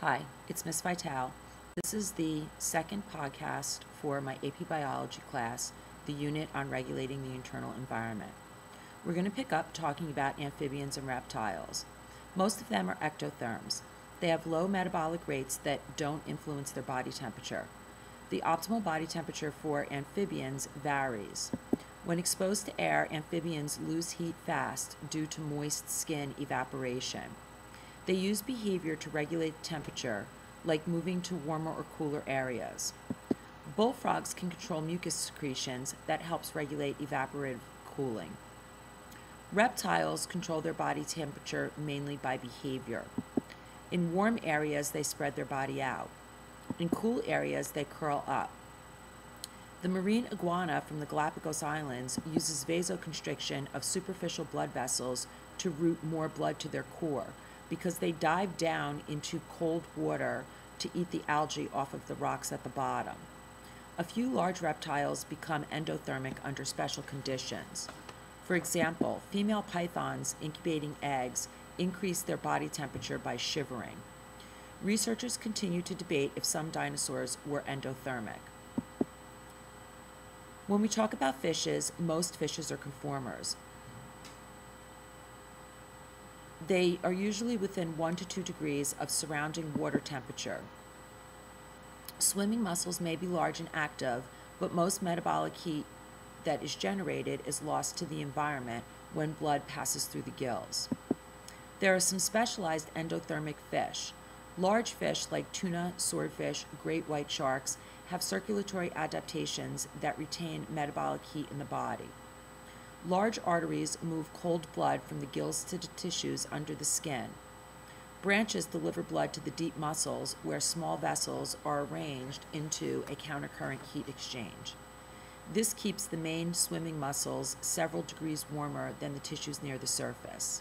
Hi, it's Miss Vitale. This is the second podcast for my AP Biology class, the unit on regulating the internal environment. We're going to pick up talking about amphibians and reptiles. Most of them are ectotherms. They have low metabolic rates that don't influence their body temperature. The optimal body temperature for amphibians varies. When exposed to air, amphibians lose heat fast due to moist skin evaporation. They use behavior to regulate temperature, like moving to warmer or cooler areas. Bullfrogs can control mucus secretions that helps regulate evaporative cooling. Reptiles control their body temperature mainly by behavior. In warm areas, they spread their body out. In cool areas, they curl up. The marine iguana from the Galapagos Islands uses vasoconstriction of superficial blood vessels to route more blood to their core, because they dive down into cold water to eat the algae off of the rocks at the bottom. A few large reptiles become endothermic under special conditions. For example, female pythons incubating eggs increase their body temperature by shivering. Researchers continue to debate if some dinosaurs were endothermic. When we talk about fishes, most fishes are conformers. They are usually within 1 to 2 degrees of surrounding water temperature. Swimming muscles may be large and active, but most metabolic heat that is generated is lost to the environment when blood passes through the gills. There are some specialized endothermic fish. Large fish like tuna, swordfish, great white sharks have circulatory adaptations that retain metabolic heat in the body. Large arteries move cold blood from the gills to the tissues under the skin. Branches deliver blood to the deep muscles where small vessels are arranged into a countercurrent heat exchange. This keeps the main swimming muscles several degrees warmer than the tissues near the surface.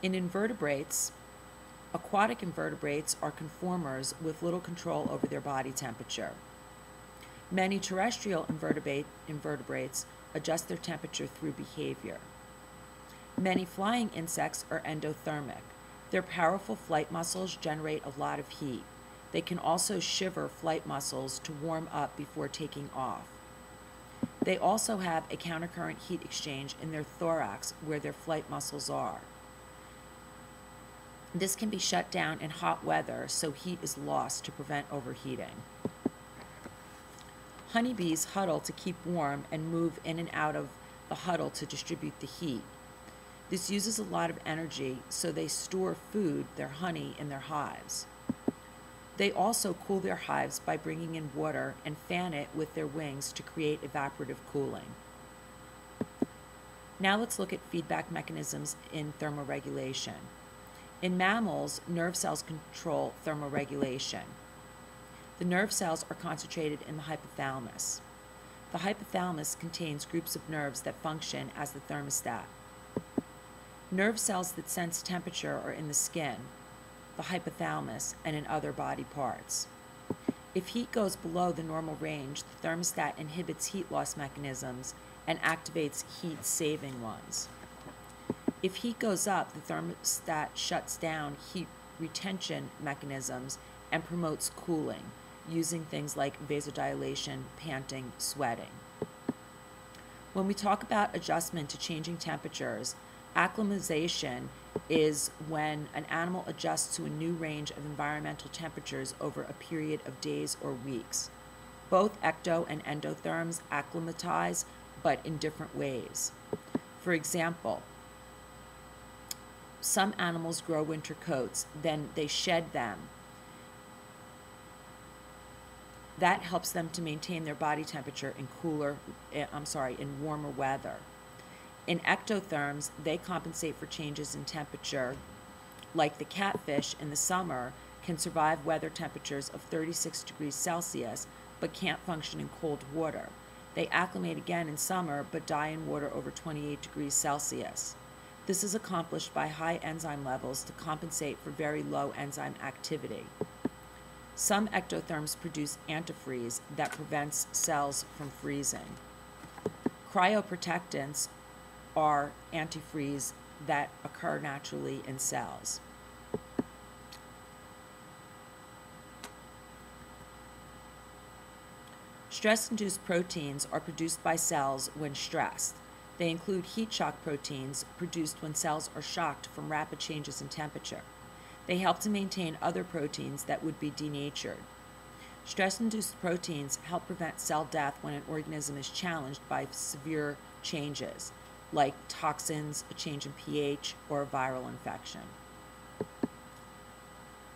In invertebrates, aquatic invertebrates are conformers with little control over their body temperature. Many terrestrial invertebrate, invertebrates adjust their temperature through behavior. Many flying insects are endothermic. Their powerful flight muscles generate a lot of heat. They can also shiver flight muscles to warm up before taking off. They also have a countercurrent heat exchange in their thorax where their flight muscles are. This can be shut down in hot weather so heat is lost to prevent overheating. Honeybees huddle to keep warm and move in and out of the huddle to distribute the heat. This uses a lot of energy, so they store food, their honey, in their hives. They also cool their hives by bringing in water and fan it with their wings to create evaporative cooling. Now let's look at feedback mechanisms in thermoregulation. In mammals, nerve cells control thermoregulation. The nerve cells are concentrated in the hypothalamus. The hypothalamus contains groups of nerves that function as the thermostat. Nerve cells that sense temperature are in the skin, the hypothalamus, and in other body parts. If heat goes below the normal range, the thermostat inhibits heat loss mechanisms and activates heat saving ones. If heat goes up, the thermostat shuts down heat retention mechanisms and promotes cooling using things like vasodilation, panting, sweating. When we talk about adjustment to changing temperatures, acclimatization is when an animal adjusts to a new range of environmental temperatures over a period of days or weeks. Both ecto and endotherms acclimatize, but in different ways. For example, some animals grow winter coats, then they shed them that helps them to maintain their body temperature in cooler, eh, I'm sorry, in warmer weather. In ectotherms, they compensate for changes in temperature, like the catfish in the summer can survive weather temperatures of 36 degrees Celsius but can't function in cold water. They acclimate again in summer but die in water over 28 degrees Celsius. This is accomplished by high enzyme levels to compensate for very low enzyme activity. Some ectotherms produce antifreeze that prevents cells from freezing. Cryoprotectants are antifreeze that occur naturally in cells. Stress-induced proteins are produced by cells when stressed. They include heat shock proteins produced when cells are shocked from rapid changes in temperature. They help to maintain other proteins that would be denatured. Stress induced proteins help prevent cell death when an organism is challenged by severe changes, like toxins, a change in pH, or a viral infection.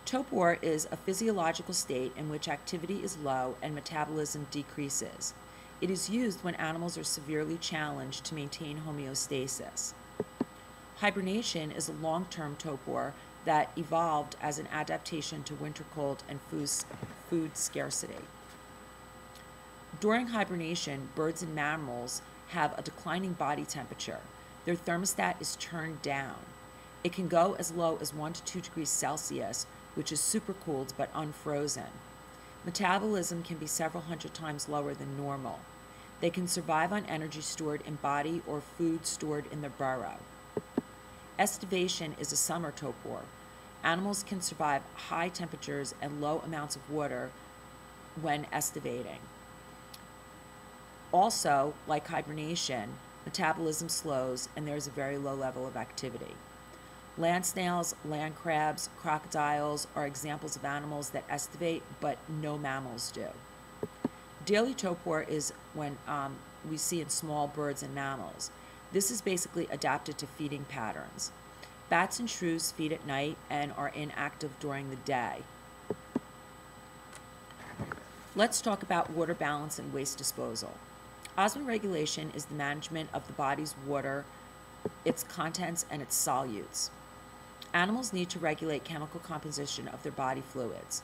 Torpor is a physiological state in which activity is low and metabolism decreases. It is used when animals are severely challenged to maintain homeostasis. Hibernation is a long term torpor that evolved as an adaptation to winter cold and food scarcity. During hibernation, birds and mammals have a declining body temperature. Their thermostat is turned down. It can go as low as 1 to 2 degrees Celsius, which is supercooled but unfrozen. Metabolism can be several hundred times lower than normal. They can survive on energy stored in body or food stored in their burrow. Estivation is a summer torpor. Animals can survive high temperatures and low amounts of water when estivating. Also, like hibernation, metabolism slows and there's a very low level of activity. Land snails, land crabs, crocodiles are examples of animals that estivate, but no mammals do. Daily torpor is when um, we see in small birds and mammals. This is basically adapted to feeding patterns. Bats and shrews feed at night and are inactive during the day. Let's talk about water balance and waste disposal. Osmoregulation is the management of the body's water, its contents, and its solutes. Animals need to regulate chemical composition of their body fluids.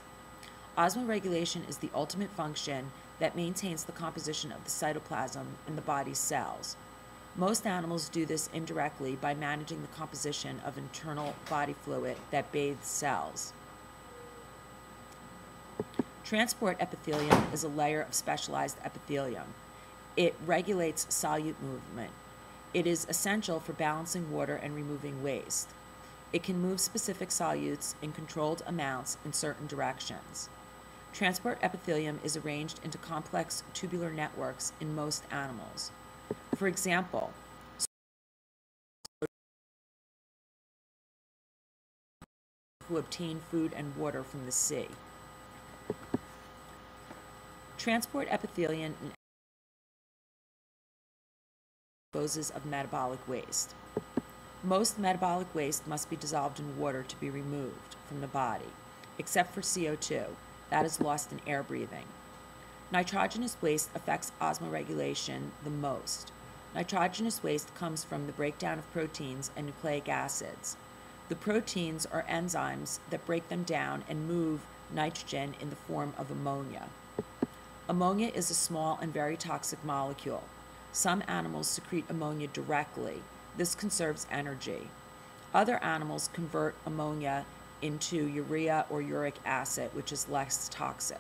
Osmoregulation is the ultimate function that maintains the composition of the cytoplasm in the body's cells. Most animals do this indirectly by managing the composition of internal body fluid that bathes cells. Transport epithelium is a layer of specialized epithelium. It regulates solute movement. It is essential for balancing water and removing waste. It can move specific solutes in controlled amounts in certain directions. Transport epithelium is arranged into complex tubular networks in most animals. For example, who obtain food and water from the sea. Transport epithelium and disposes of metabolic waste. Most metabolic waste must be dissolved in water to be removed from the body, except for CO2, that is lost in air breathing. Nitrogenous waste affects osmoregulation the most. Nitrogenous waste comes from the breakdown of proteins and nucleic acids. The proteins are enzymes that break them down and move nitrogen in the form of ammonia. Ammonia is a small and very toxic molecule. Some animals secrete ammonia directly. This conserves energy. Other animals convert ammonia into urea or uric acid, which is less toxic.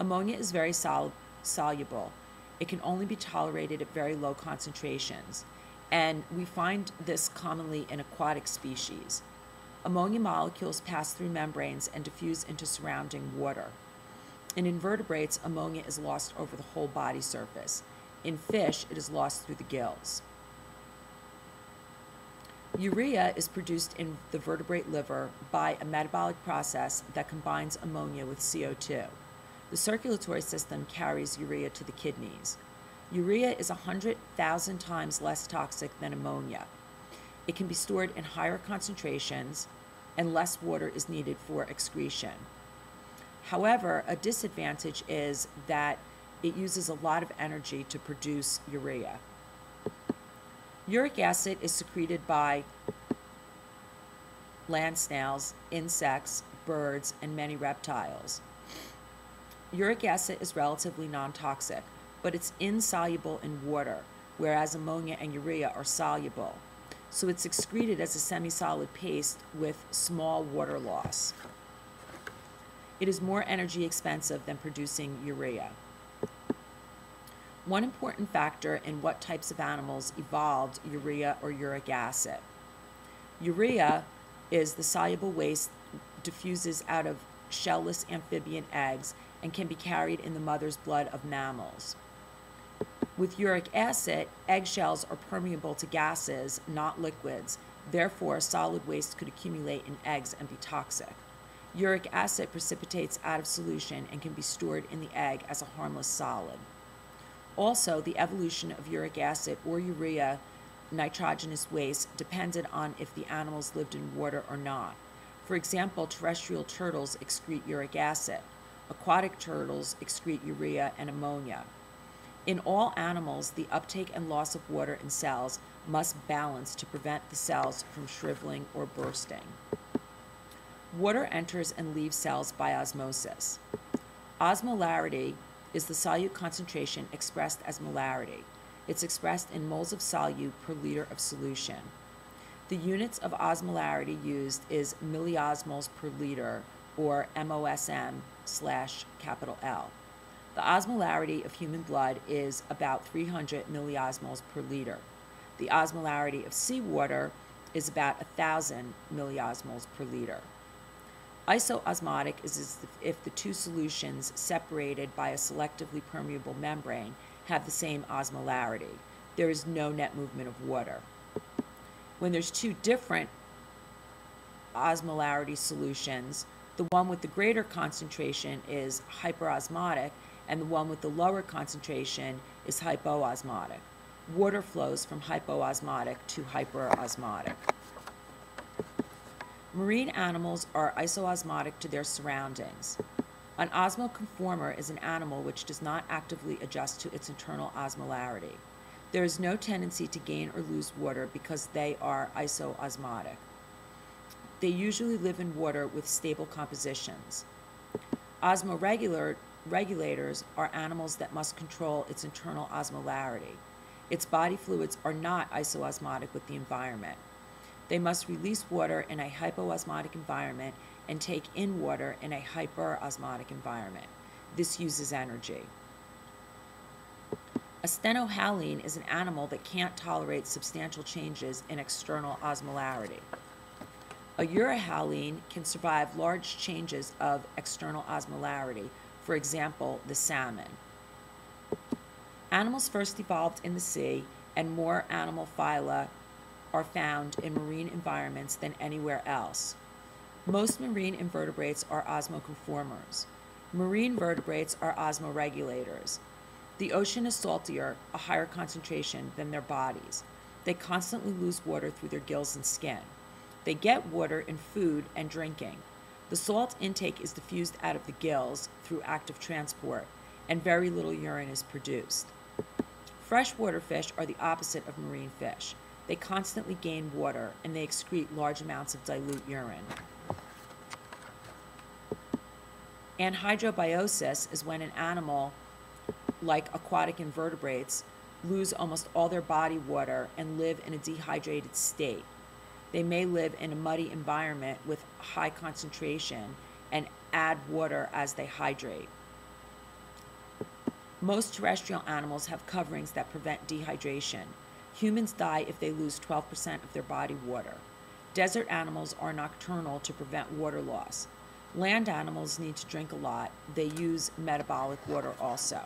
Ammonia is very sol- soluble. It can only be tolerated at very low concentrations, and we find this commonly in aquatic species. Ammonia molecules pass through membranes and diffuse into surrounding water. In invertebrates, ammonia is lost over the whole body surface. In fish, it is lost through the gills. Urea is produced in the vertebrate liver by a metabolic process that combines ammonia with CO2. The circulatory system carries urea to the kidneys. Urea is 100,000 times less toxic than ammonia. It can be stored in higher concentrations, and less water is needed for excretion. However, a disadvantage is that it uses a lot of energy to produce urea. Uric acid is secreted by land snails, insects, birds, and many reptiles. Uric acid is relatively non toxic, but it's insoluble in water, whereas ammonia and urea are soluble. So it's excreted as a semi solid paste with small water loss. It is more energy expensive than producing urea. One important factor in what types of animals evolved urea or uric acid. Urea is the soluble waste diffuses out of shellless amphibian eggs and can be carried in the mother's blood of mammals. With uric acid, eggshells are permeable to gases, not liquids. Therefore, solid waste could accumulate in eggs and be toxic. Uric acid precipitates out of solution and can be stored in the egg as a harmless solid. Also, the evolution of uric acid or urea nitrogenous waste depended on if the animals lived in water or not. For example, terrestrial turtles excrete uric acid. Aquatic turtles excrete urea and ammonia. In all animals, the uptake and loss of water in cells must balance to prevent the cells from shriveling or bursting. Water enters and leaves cells by osmosis. Osmolarity is the solute concentration expressed as molarity. It's expressed in moles of solute per liter of solution. The units of osmolarity used is milliosmoles per liter, or MOSM slash capital L. The osmolarity of human blood is about 300 milliosmoles per liter. The osmolarity of seawater is about 1,000 milliosmoles per liter. Isoosmotic is if the two solutions separated by a selectively permeable membrane have the same osmolarity. There is no net movement of water. When there's two different osmolarity solutions, the one with the greater concentration is hyperosmotic and the one with the lower concentration is hypoosmotic. Water flows from hypoosmotic to hyperosmotic. Marine animals are isoosmotic to their surroundings. An osmoconformer is an animal which does not actively adjust to its internal osmolarity. There is no tendency to gain or lose water because they are isoosmotic. They usually live in water with stable compositions. Osmoregular regulators are animals that must control its internal osmolarity. Its body fluids are not isoosmotic with the environment. They must release water in a hypoosmotic environment and take in water in a hyperosmotic environment. This uses energy. A stenohaline is an animal that can't tolerate substantial changes in external osmolarity. A euryhaline can survive large changes of external osmolarity, for example, the salmon. Animals first evolved in the sea, and more animal phyla are found in marine environments than anywhere else. Most marine invertebrates are osmoconformers. Marine vertebrates are osmoregulators. The ocean is saltier, a higher concentration, than their bodies. They constantly lose water through their gills and skin. They get water in food and drinking. The salt intake is diffused out of the gills through active transport, and very little urine is produced. Freshwater fish are the opposite of marine fish. They constantly gain water and they excrete large amounts of dilute urine. Anhydrobiosis is when an animal, like aquatic invertebrates, lose almost all their body water and live in a dehydrated state. They may live in a muddy environment with high concentration and add water as they hydrate. Most terrestrial animals have coverings that prevent dehydration. Humans die if they lose 12% of their body water. Desert animals are nocturnal to prevent water loss. Land animals need to drink a lot. They use metabolic water also.